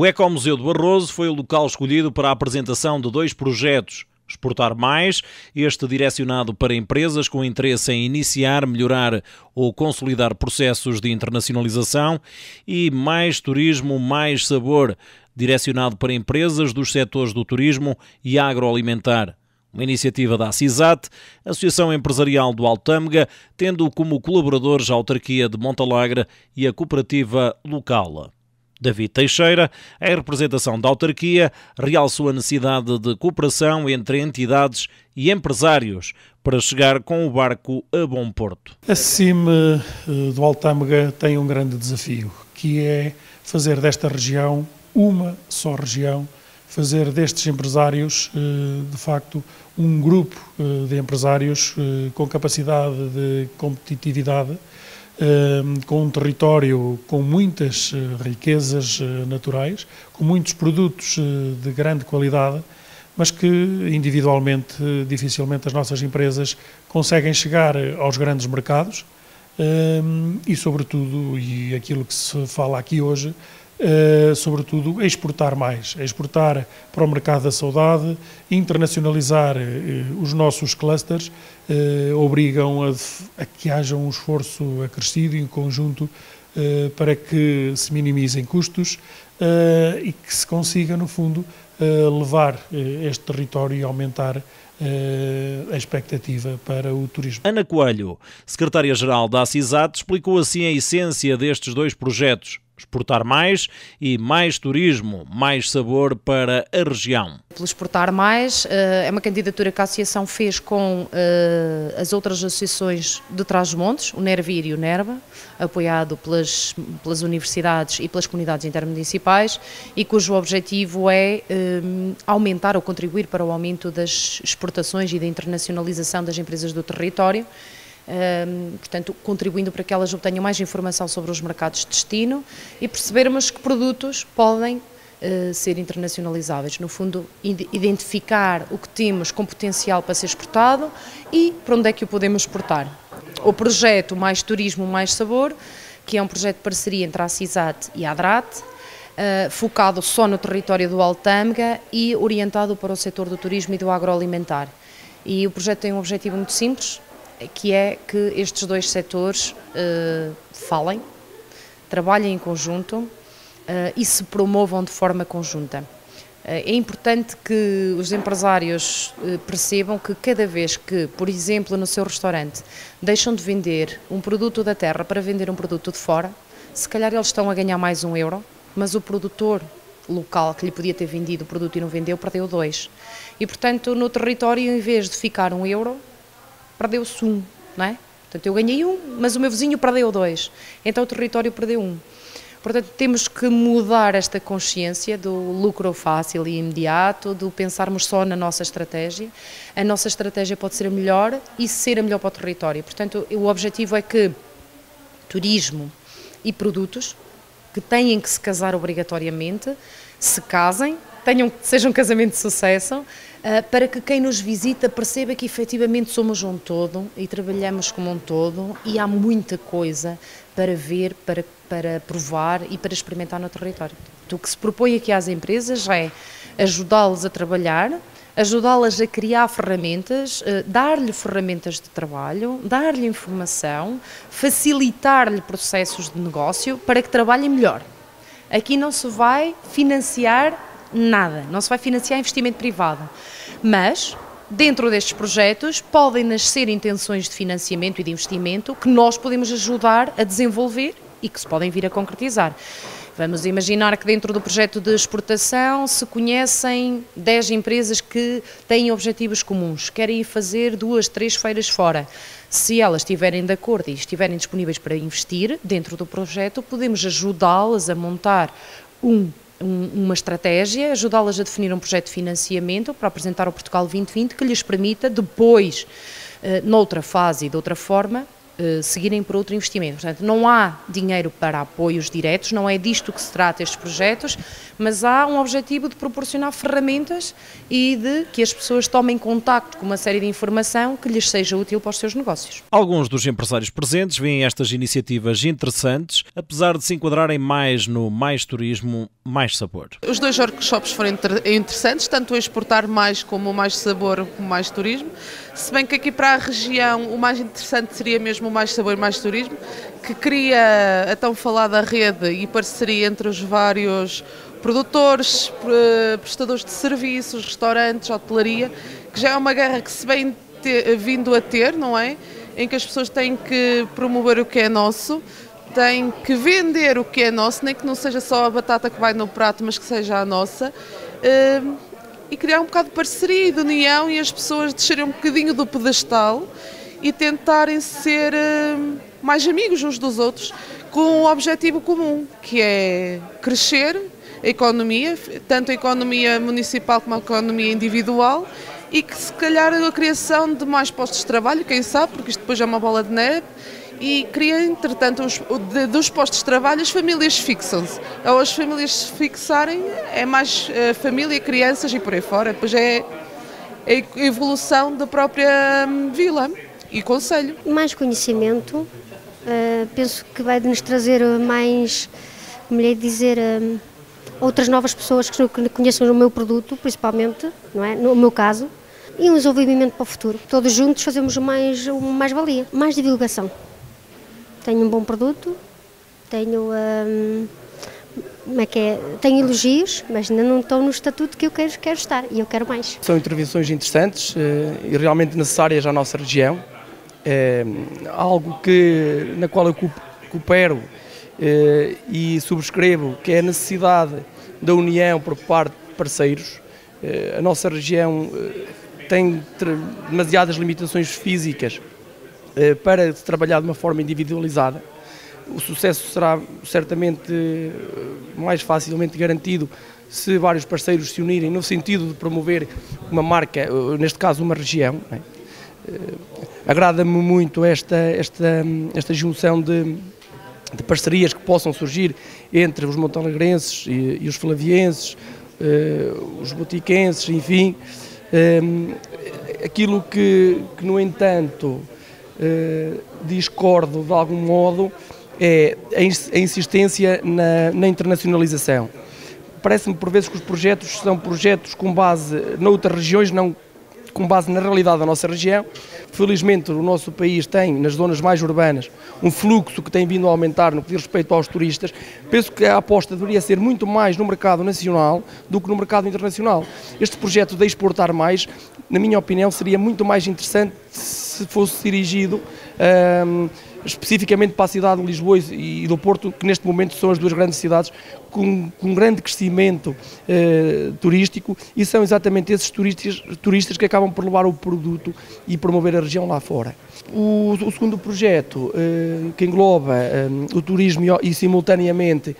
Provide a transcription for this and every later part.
O Ecomuseu do Barroso foi o local escolhido para a apresentação de dois projetos. Exportar mais, este direcionado para empresas com interesse em iniciar, melhorar ou consolidar processos de internacionalização, e mais turismo, mais sabor, direcionado para empresas dos setores do turismo e agroalimentar. Uma iniciativa da ACISAT, Associação Empresarial do Altâmega, tendo como colaboradores a autarquia de Montalagre e a cooperativa local. David Teixeira, em representação da autarquia, realçou a necessidade de cooperação entre entidades e empresários para chegar com o barco a bom porto. A CIM eh, do Altâmega tem um grande desafio, que é fazer desta região uma só região, fazer destes empresários, eh, de facto, um grupo eh, de empresários com capacidade de competitividade com um território com muitas eh, riquezas eh, naturais, com muitos produtos eh, de grande qualidade, mas que individualmente dificilmente as nossas empresas conseguem chegar aos grandes mercados. E, sobretudo, e aquilo que se fala aqui hoje, Uh, sobretudo, exportar mais, exportar para o mercado da saudade, internacionalizar uh, os nossos clusters, uh, obrigam a, a, que haja um esforço acrescido em conjunto para que se minimizem custos e que se consiga, no fundo, levar este território e aumentar a expectativa para o turismo. Ana Coelho, secretária-geral da ACISAT, explicou assim a essência destes dois projetos exportar mais e mais turismo, mais sabor para a região. Pelo exportar mais eh, é uma candidatura que a associação fez com eh, as outras associações de Trás-os-Montes, o Nervir e o Nerva, apoiado pelas, pelas universidades e pelas comunidades intermunicipais e cujo objetivo é eh, aumentar ou contribuir para o aumento das exportações e da internacionalização das empresas do território portanto, contribuindo para que elas obtenham mais informação sobre os mercados de destino e percebermos que produtos podem Uh, ser internacionalizáveis. No fundo, identificar o que temos com potencial para ser exportado e para onde é que o podemos exportar. O projeto Mais Turismo, Mais Sabor, que é um projeto de parceria entre a CISAT e a ADRAT, uh, focado só no território do Altâmega e orientado para o setor do turismo e do agroalimentar. E o projeto tem um objetivo muito simples, que é que estes dois setores uh, falem, trabalhem em conjunto uh, e se promovam de forma conjunta. Uh, é importante que os empresários percebam que cada vez que, por exemplo, no seu restaurante, deixam de vender um produto da terra para vender um produto de fora, se calhar eles estão a ganhar mais um euro, mas o produtor local que lhe podia ter vendido o produto e não vendeu, perdeu dois. E, portanto, no território, em vez de ficar um euro, perdeu-se um, não é? Portanto, eu ganhei um, mas o meu vizinho perdeu dois. Então o território perdeu um. Portanto, temos que mudar esta consciência do lucro fácil e imediato, do pensarmos só na nossa estratégia. A nossa estratégia pode ser a melhor e ser a melhor para o território. Portanto, o objetivo é que turismo e produtos que têm que se casar obrigatoriamente se casem, tenham, sejam um casamento de sucesso para que quem nos visita perceba que efetivamente somos um todo e trabalhamos como um todo e há muita coisa para ver, para, para provar e para experimentar no território. O que se propõe aqui às empresas é ajudá-las a trabalhar, ajudá-las a criar ferramentas, ah, dar-lhe ferramentas de trabalho, dar-lhe informação, facilitar-lhe processos de negócio para que trabalhem melhor. Aqui não se vai financiar nada, não se vai financiar investimento privado. Mas, dentro destes projetos, podem nascer intenções de financiamento e de investimento que nós podemos ajudar a desenvolver e que se podem vir a concretizar. Vamos imaginar que dentro do projeto de exportação se conhecem 10 empresas que têm objetivos comuns, querem fazer duas, três feiras fora. Se elas estiverem de acordo e estiverem disponíveis para investir dentro do projeto, podemos ajudá-las a montar um um, uma estratégia, ajudá-las a definir um projeto de financiamento para apresentar ao Portugal 2020 que lhes permita depois, uh, noutra fase e de outra forma, uh, seguirem por outro investimento. Portanto, não há dinheiro para apoios diretos, não é disto que se trata estes projetos, mas há um objetivo de proporcionar ferramentas e de que as pessoas tomem contacto com uma série de informação que lhes seja útil para os seus negócios. Alguns dos empresários presentes veem estas iniciativas interessantes, apesar de se enquadrarem mais no mais turismo, mais sabor. Os dois workshops foram interessantes, tanto o exportar mais como o mais sabor, como mais turismo. Se bem que aqui para a região o mais interessante seria mesmo o mais sabor mais turismo, que cria a tão falada rede e parceria entre os vários produtores, prestadores de serviços, restaurantes, hotelaria, que já é uma guerra que se vem vindo a ter, não é? Em que as pessoas têm que promover o que é nosso, têm que vender o que é nosso, nem que não seja só a batata que vai no prato, mas que seja a nossa. Uh, e criar um bocado de parceria e de união e as pessoas descerem um bocadinho do pedestal e tentarem ser uh, mais amigos uns dos outros com um objetivo comum, que é crescer a economia, tanto a economia municipal como a economia individual e que se calhar a criação de mais postos de trabalho, quem sabe, porque isto depois é uma bola de neve, e cria, entretanto, os, de, dos postos de trabalho, as famílias fixam-se. Ao as famílias se fixarem, é mais uh, família, crianças e por aí fora. Depois é a evolução da própria um, vila e conselho. Mais conhecimento, uh, penso que vai nos trazer mais, como lhe dizer, um, outras novas pessoas que conheçam o meu produto, principalmente, não é? no meu caso, e um desenvolvimento para o futuro. Todos juntos fazemos mais, mais valia, mais divulgação. Tenho um bom produto, tenho. Hum, como é que é? Tenho elogios, mas ainda não estou no estatuto que eu quero, quero estar e eu quero mais. São intervenções interessantes eh, e realmente necessárias à nossa região. É algo que, na qual eu coopero eh, e subscrevo, que é a necessidade da união por parte de parceiros. A nossa região tem demasiadas limitações físicas para se trabalhar de uma forma individualizada. O sucesso será certamente eh, mais facilmente garantido se vários parceiros se unirem no sentido de promover uma marca, eh, neste caso uma região. É? Agrada-me muito esta, esta, esta junção de, de, parcerias que possam surgir entre os montalegrenses e, e os flavienses, os botiquenses, enfim. aquilo que, que, no entanto, eh, discordo de algum modo é a insistência na, na internacionalização. Parece-me por vezes que os projetos são projetos com base noutras regiões, não com base na realidade da nossa região. Felizmente o nosso país tem, nas zonas mais urbanas, um fluxo que tem vindo a aumentar no que diz respeito aos turistas. Penso que a aposta deveria ser muito mais no mercado nacional do que no mercado internacional. Este projeto de exportar mais, na minha opinião, seria muito mais interessante se fosse dirigido especificamente para a cidade de Lisboa e do Porto, que neste momento são as duas grandes cidades com, com um grande crescimento uh, turístico e são exatamente esses turistas, turistas que acabam por levar o produto e promover a região lá fora. O, o segundo projeto, uh, que engloba um, o turismo e, e simultaneamente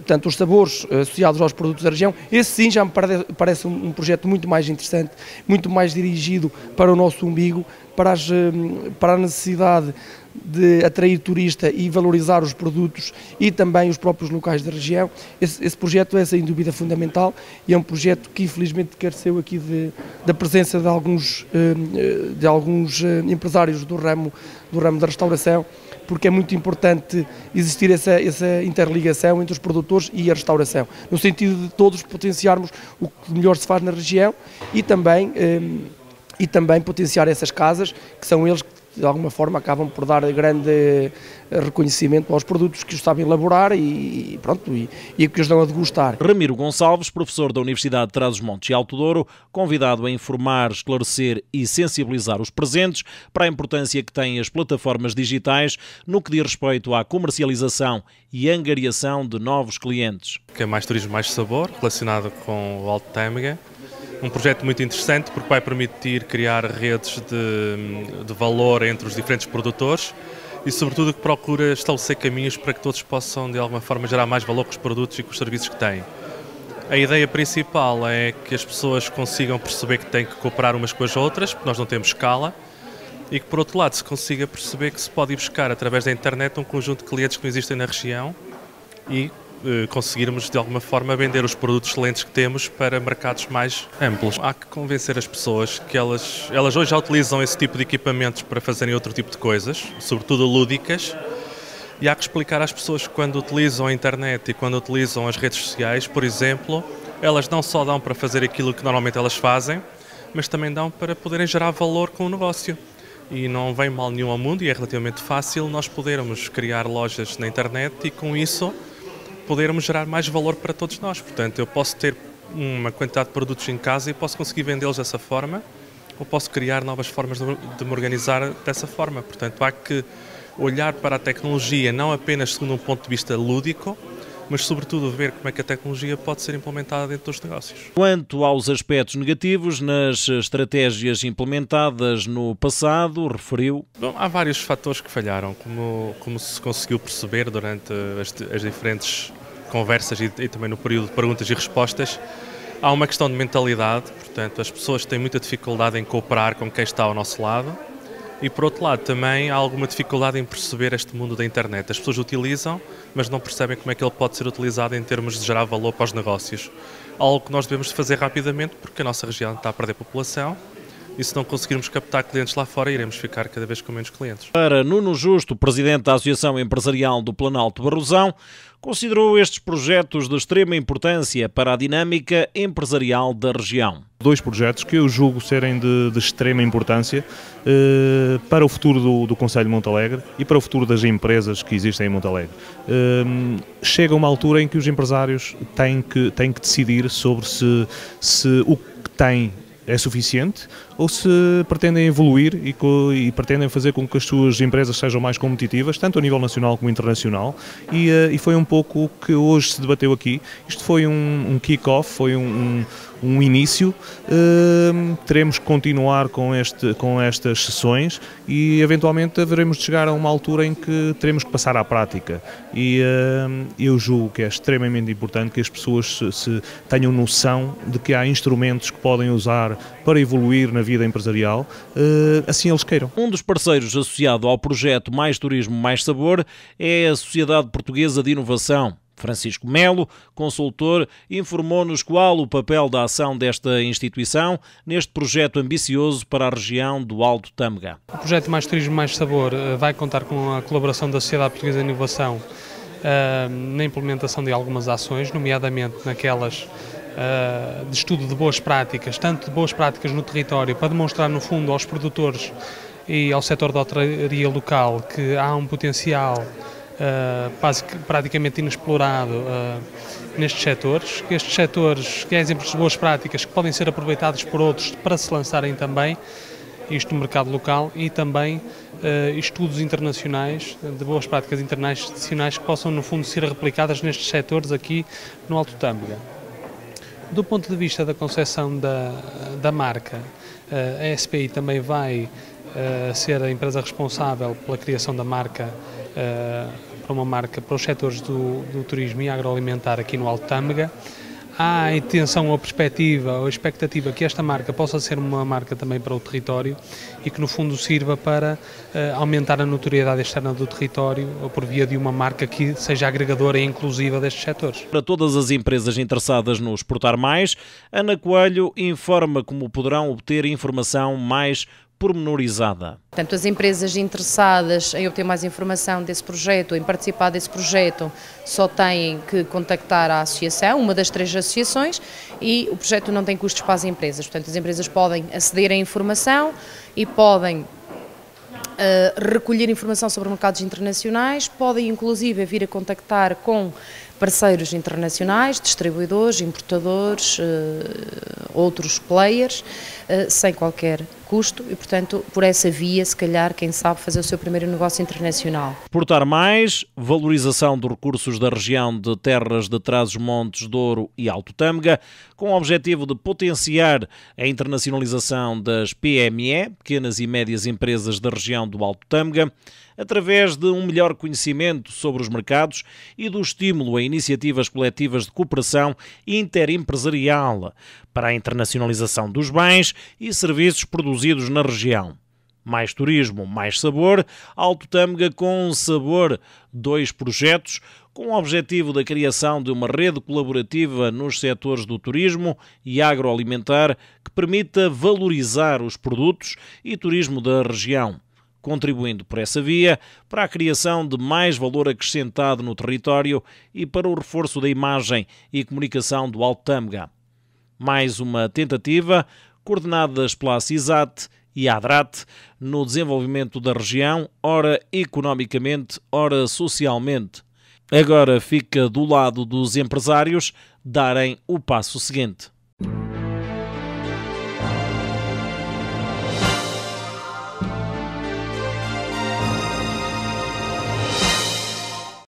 portanto, os sabores associados aos produtos da região, esse sim já me parece um projeto muito mais interessante, muito mais dirigido para o nosso umbigo, para, as, hum, para a necessidade de atrair turista e valorizar os produtos e também os próprios locais da região. Esse, esse, projeto é sem dúvida fundamental e é um projeto que infelizmente careceu aqui de, da presença de alguns, hum, de alguns hum, empresários do ramo, do ramo da restauração porque é muito importante existir essa, essa interligação entre os produtores e a restauração, no sentido de todos potenciarmos o que melhor se faz na região e também, um, e também potenciar essas casas, que são eles que de alguma forma acabam por dar grande eh, reconhecimento aos produtos que os sabem elaborar e, pronto, e, e que os dão a degustar. Ramiro Gonçalves, professor da Universidade de Trás-os-Montes e Alto Douro, convidado a informar, esclarecer e sensibilizar os presentes para a importância que têm as plataformas digitais no que diz respeito à comercialização e angariação de novos clientes. Que é mais turismo, mais sabor, relacionado com o Alto Tâmega um projeto muito interessante porque vai permitir criar redes de, de valor entre os diferentes produtores e, sobretudo, que procura estabelecer caminhos para que todos possam, de alguma forma, gerar mais valor com os produtos e com os serviços que têm. A ideia principal é que as pessoas consigam perceber que têm que cooperar umas com as outras, porque nós não temos escala, e que, por outro lado, se consiga perceber que se pode ir buscar através da internet um conjunto de clientes que não existem na região e conseguirmos de alguma forma vender os produtos excelentes que temos para mercados mais amplos. Há que convencer as pessoas que elas, elas hoje já utilizam esse tipo de equipamentos para fazerem outro tipo de coisas, sobretudo lúdicas, e há que explicar às pessoas que quando utilizam a internet e quando utilizam as redes sociais, por exemplo, elas não só dão para fazer aquilo que normalmente elas fazem, mas também dão para poderem gerar valor com o negócio e não vem mal nenhum ao mundo e é relativamente fácil nós podermos criar lojas na internet e com isso podermos gerar mais valor para todos nós. Portanto, eu posso ter uma quantidade de produtos em casa e posso conseguir vendê-los dessa forma ou posso criar novas formas de me organizar dessa forma. Portanto, há que olhar para a tecnologia não apenas segundo um ponto de vista lúdico, mas sobretudo ver como é que a tecnologia pode ser implementada dentro dos negócios. Quanto aos aspectos negativos nas estratégias implementadas no passado, referiu. Bom, há vários fatores que falharam, como, como se conseguiu perceber durante as, as diferentes conversas e, e também no período de perguntas e respostas. Há uma questão de mentalidade, portanto, as pessoas têm muita dificuldade em cooperar com quem está ao nosso lado e por outro lado, também há alguma dificuldade em perceber este mundo da internet. As pessoas utilizam, mas não percebem como é que ele pode ser utilizado em termos de gerar valor para os negócios. Algo que nós devemos fazer rapidamente, porque a nossa região está a perder população e se não conseguirmos captar clientes lá fora, iremos ficar cada vez com menos clientes. Para Nuno Justo, presidente da Associação Empresarial do Planalto Barrosão, considerou estes projetos de extrema importância para a dinâmica empresarial da região. Dois projetos que eu julgo serem de, de extrema importância eh, para o futuro do, do Conselho de Montalegre e para o futuro das empresas que existem em Montalegre. Eh, chega uma altura em que os empresários têm que, têm que decidir sobre se, se o que têm é suficiente ou se pretendem evoluir e, e, pretendem fazer com que as suas empresas sejam mais competitivas, tanto a nível nacional como internacional. E, uh, e foi um pouco o que hoje se debateu aqui. Isto foi um, um kick-off, foi um, um um início. Uh, teremos que continuar com, este, com estas sessões e eventualmente haveremos de chegar a uma altura em que teremos que passar à prática. E uh, eu julgo que é extremamente importante que as pessoas se, se, tenham noção de que há instrumentos que podem usar para evoluir na vida empresarial, uh, assim eles queiram. Um dos parceiros associado ao projeto Mais Turismo, Mais Sabor é a Sociedade Portuguesa de Inovação. Francisco Melo, consultor, informou-nos qual o papel da ação desta instituição neste projeto ambicioso para a região do Alto Tâmega. O projeto Mais Turismo, Mais Sabor eh, vai contar com a colaboração da Sociedade Portuguesa de Inovação eh, na implementação de algumas ações, nomeadamente naquelas eh, de estudo de boas práticas, tanto de boas práticas no território, para demonstrar no fundo aos produtores e ao setor da hotelaria local que há um potencial uh, praticamente inexplorado uh, nestes setores, que estes setores, que é exemplos de boas práticas que podem ser aproveitados por outros para se lançarem também, isto no mercado local, e também uh, estudos internacionais, de boas práticas internacionais que possam, no fundo, ser replicadas nestes setores aqui no Alto Tâmega. Do ponto de vista da concepção da, da marca, a SPI também vai ser a empresa responsável pela criação da marca para uma marca para os setores do, do turismo e agroalimentar aqui no Alto Tâmega. Há a intenção ou a perspectiva ou a expectativa que esta marca possa ser uma marca também para o território e que no fundo sirva para uh, aumentar a notoriedade externa do território ou por via de uma marca que seja agregadora e inclusiva destes setores. Para todas as empresas interessadas no Exportar Mais, Ana Coelho informa como poderão obter informação mais pormenorizada. Portanto, as empresas interessadas em obter mais informação desse projeto, em participar desse projeto, só têm que contactar a associação, uma das três associações, e o projeto não tem custos para as empresas. Portanto, as empresas podem aceder à informação e podem Uh, recolher informação sobre mercados internacionais, podem inclusive vir a contactar com parceiros internacionais, distribuidores, importadores, uh, outros players, uh, sem qualquer custo e, portanto, por essa via, se calhar, quem sabe fazer o seu primeiro negócio internacional. Portar mais, valorização dos recursos da região de terras de Trás-os-Montes, Douro e Alto Tâmega, com o objetivo de potenciar a internacionalização das PME, pequenas e médias empresas da região do Alto Tâmega, através de um melhor conhecimento sobre os mercados e do estímulo a iniciativas coletivas de cooperação interempresarial para a internacionalização dos bens e serviços produzidos na região. Mais turismo, mais sabor. Alto Tâmega com sabor, dois projetos com o objetivo da criação de uma rede colaborativa nos setores do turismo e agroalimentar que permita valorizar os produtos e turismo da região, contribuindo por essa via para a criação de mais valor acrescentado no território e para o reforço da imagem e comunicação do Alto Tâmega. Mais uma tentativa coordenadas pela CISAT e ADRAT no desenvolvimento da região, ora economicamente, ora socialmente. Agora fica do lado dos empresários darem o passo seguinte.